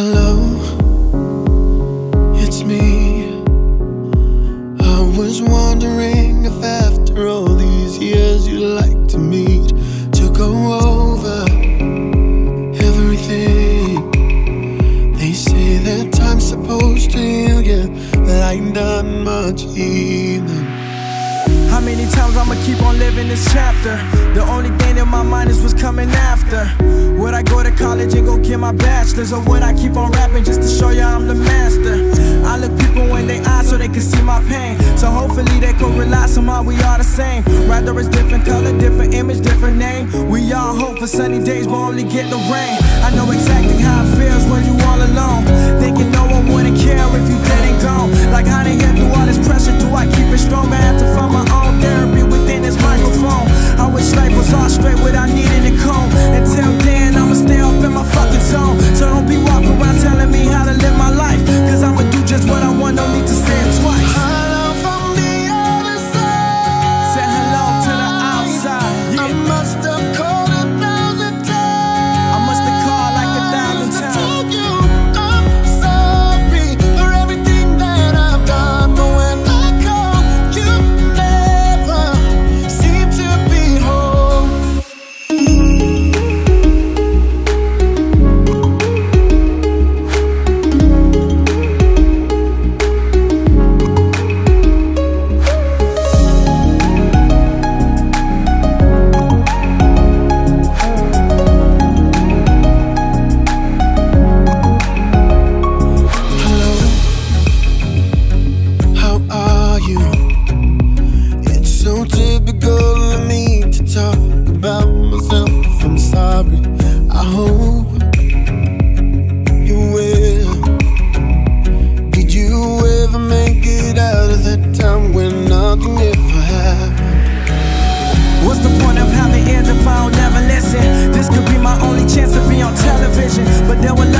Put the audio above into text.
Hello, it's me. I was wondering if after all these years you'd like to meet to go over everything. They say that time's supposed to heal you, but I ain't done much healing. How many times I'ma keep on living this chapter? The only thing in my mind is what's coming after college and go get my bachelor's. Or would I keep on rapping just to show you I'm the master? I look people in their eyes so they can see my pain. So hopefully they can realize somehow we are the same. Rather it's different color, different image, different name. We all hope for sunny days but only get the rain. I know exactly how it feels when you all alone. Thinking no one wouldn't care if you didn't go Like how they no need to say there were